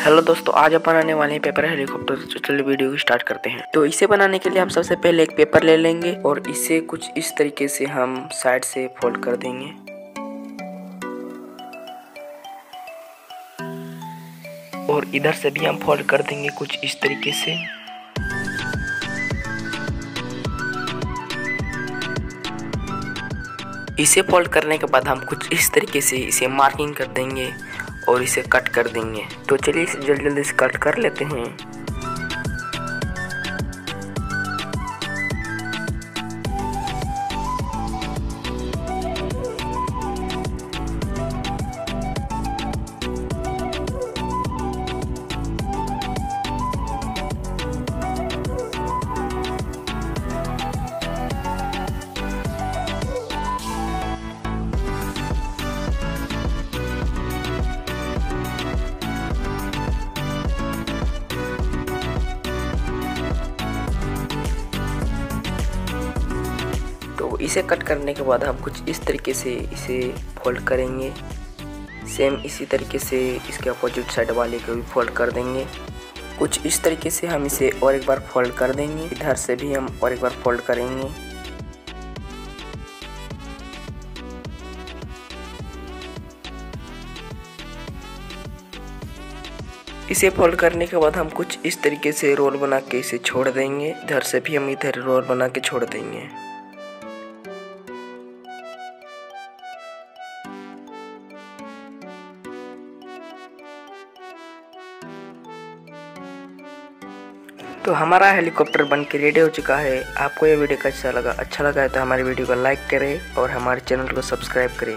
Hello दोस्तों, आज हम बनाने वाले हैं पेपर हेलीकॉप्टर तो चलिए वीडियो को स्टार्ट करते हैं। तो इसे बनाने के लिए हम सबसे पहले एक पेपर ले लेंगे और इसे कुछ इस तरीके से हम साइड से फोल्ड कर देंगे। और इधर से भी हम फोल्ड कर देंगे कुछ इस तरीके से। इसे फोल्ड करने के बाद हम कुछ इस तरीके से इसे मार्किंग कर देंगे। और इसे कट कर देंगे। तो चलिए इसे जल्दी जल्दी से कट कर लेते हैं। तो इसे कट करने के बाद हम कुछ इस तरीके से इसे फोल्ड करेंगे। सेम इसी तरीके से इसके अपोजिट साइड वाले को भी फोल्ड कर देंगे। कुछ इस तरीके से हम इसे और एक बार फोल्ड कर देंगे। इधर से भी हम और एक बार फोल्ड करेंगे। इसे फोल्ड करने के बाद हम कुछ इस तरीके से रोल बना के इसे छोड़ देंगे। इधर से भी हम इधर रोल बना के छोड़ देंगे। तो हमारा हेलीकॉप्टर बन के रेडी हो चुका है। आपको ये वीडियो कैसा लगा? अच्छा लगा है तो हमारी वीडियो को लाइक करें और हमारे चैनल को सब्सक्राइब करें।